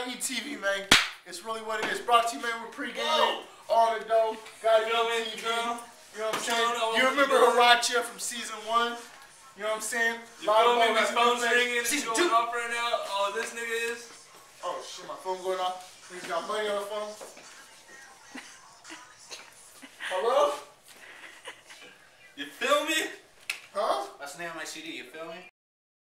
Gotta Eat TV, man. It's really what it is. Brought to you, man, with pregame all the dough. Gotta You know Eat TV. girl. You know what I'm know saying? You remember. Haracha from season one? You know what I'm saying? You feel me? My phone's ringing. It's going two. off right now. Oh, this nigga is. Oh shit, my phone going off. Niggas got money on the phone. Hello? You feel me? Huh? That's the name of my CD. You feel me?